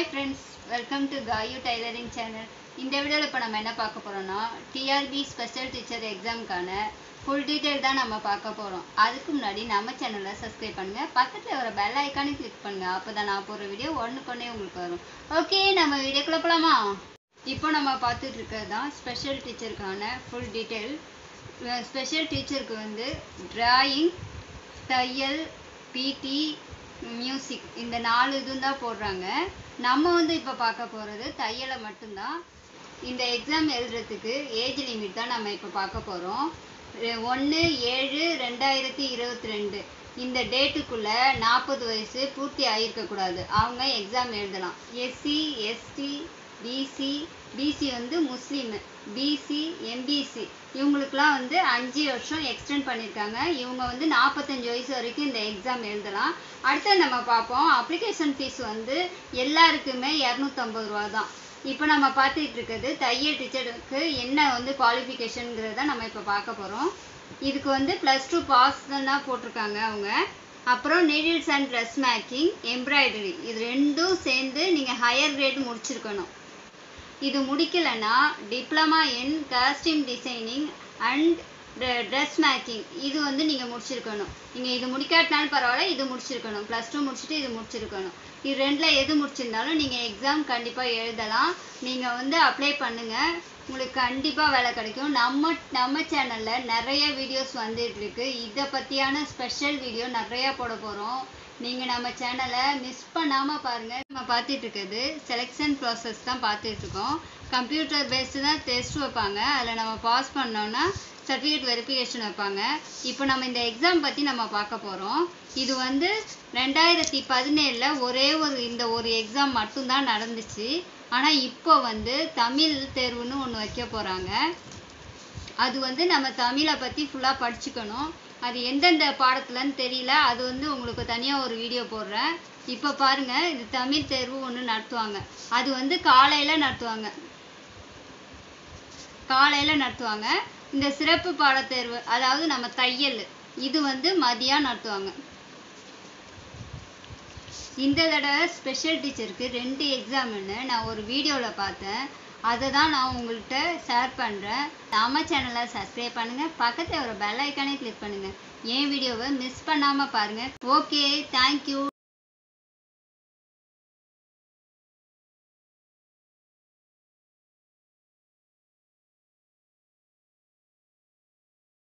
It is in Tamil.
Hi friends welcome to Gayu tailoring channel இந்த வீடியோவில் இப்போ நம்ம என்ன பார்க்க போகிறோம்னா டிஆர்பி ஸ்பெஷல் டீச்சர் எக்ஸாமுக்கான ஃபுல் டீட்டெயில் தான் நம்ம பார்க்க போகிறோம் அதுக்கு முன்னாடி நம்ம சேனலை சப்ஸ்கிரைப் பண்ணுங்கள் பக்கத்தில் ஒரு பெல் ஐக்கானே கிளிக் பண்ணுங்கள் அப்போ தான் நான் போகிற வீடியோ ஒன்றுக்கொன்னே உங்களுக்கு வரும். ஓகே நம்ம வீடியோக்குள்ளே போகலாமா இப்போ நம்ம பார்த்துட்டு இருக்கிறது தான் ஸ்பெஷல் டீச்சருக்கான ஃபுல் டீட்டெயில் ஸ்பெஷல் டீச்சருக்கு வந்து ட்ராயிங் தையல் பிடி மியூசிக் இந்த நாலு இதுவும் தான் போடுறாங்க. நம்ம வந்து இப்போ பார்க்க போகிறது தையலை மட்டும்தான். இந்த எக்ஸாம் எழுதுறதுக்கு ஏஜ் லிமிட் தான் நம்ம இப்போ பார்க்க போகிறோம் ஒன்று ஏழு ரெண்டாயிரத்தி இருபத்தி ரெண்டு இந்த டேட்டுக்குள்ளே நாற்பது வயசு பூர்த்தி ஆகியிருக்கக்கூடாது அவங்க எக்ஸாம் எழுதலாம். எஸ்சி எஸ்டி பிசி பிசி வந்து முஸ்லீம். பிசி எம்பிசி இவங்களுக்குலாம் வந்து அஞ்சு வருஷம் எக்ஸ்டெண்ட் பண்ணியிருக்காங்க. இவங்க வந்து நாற்பத்தஞ்சு வயசு வரைக்கும் இந்த எக்ஸாம் எழுதலாம். அடுத்து நம்ம பார்ப்போம். அப்ளிகேஷன் ஃபீஸ் வந்து எல்லாருக்குமே இரநூத்தம்பது ரூபா தான். இப்போ நம்ம பார்த்துட்டு இருக்கிறது தையல் டீச்சருக்கு என்ன வந்து குவாலிஃபிகேஷனுங்கிறத நம்ம இப்போ பார்க்க போகிறோம் இதுக்கு வந்து ப்ளஸ் டூ பாஸ் தான் போட்டிருக்காங்க அவங்க. அப்புறம் needles and dress making embroidery இது ரெண்டும் சேர்ந்து நீங்கள் ஹையர் கிரேட் முடிச்சிருக்கணும். இது முடிக்கலைன்னா diploma in costume designing and dress making இது வந்து நீங்கள் முடிச்சிருக்கணும். நீங்கள் இது முடிக்காட்டினாலும் பரவாயில்ல இது முடிச்சிருக்கணும். ப்ளஸ் டூ முடிச்சுட்டு இது முடிச்சிருக்கணும். இது ரெண்டில் எது முடிச்சிருந்தாலும் நீங்கள் எக்ஸாம் கண்டிப்பாக எழுதலாம். நீங்கள் வந்து அப்ளை பண்ணுங்கள் உங்களுக்கு கண்டிப்பாக வேலை கிடைக்கும். நம்ம நம்ம சேனலில் நிறைய வீடியோஸ் வந்துட்டு இருக்கு. இதை பற்றியான ஸ்பெஷல் வீடியோ நிறையா போட போகிறோம் நீங்கள் நம்ம சேனலை மிஸ் பண்ணாமல் பாருங்கள் நம்ம பார்த்துட்டு இருக்கிறது செலெக்ஷன் ப்ராசஸ் தான் பார்த்துட்ருக்கோம். கம்ப்யூட்டர் பேஸ்டு தான் டெஸ்ட் வைப்பாங்க. அதில் நம்ம பாஸ் பண்ணோன்னா சர்டிஃபிகேட் வெரிஃபிகேஷன் வைப்பாங்க. இப்போ நம்ம இந்த எக்ஸாம் பற்றி நம்ம பார்க்க போகிறோம் இது வந்து ரெண்டாயிரத்தி பதினேழில் ஒரே ஒரு இந்த ஒரு எக்ஸாம் மட்டும்தான் நடந்துச்சு. ஆனால் இப்போ வந்து தமிழ் தேர்வுன்னு ஒன்று வைக்க போகிறாங்க அது வந்து நம்ம தமிழை பற்றி ஃபுல்லாக படிச்சுக்கணும். அது எந்தெந்த பாடத்துலன்னு தெரியல. அது வந்து உங்களுக்கு தனியாக ஒரு வீடியோ போடுறேன். இப்போ பாருங்கள் இது தமிழ் தேர்வு ஒன்று நடத்துவாங்க. அது வந்து காலையில் நடத்துவாங்க. காலையில் நடத்துவாங்க. இந்த சிறப்பு பாடத்தேர்வு அதாவது நம்ம தையல் இது வந்து மதியம் நடத்துவாங்க. இந்த தடவை ஸ்பெஷல் டீச்சருக்கு ரெண்டு எக்ஸாம்னு நான் ஒரு வீடியோவில் பார்த்தேன். அதை தான் நான் உங்கள்கிட்ட ஷேர் பண்ணுறேன் நம்ம சேனலை சப்ஸ்கிரைப் பண்ணுங்கள் பக்கத்தில் ஒரு பெல் ஐக்கானே கிளிக் பண்ணுங்கள் என் வீடியோவை மிஸ் பண்ணாமல் பாருங்கள் ஓகே தேங்க்யூ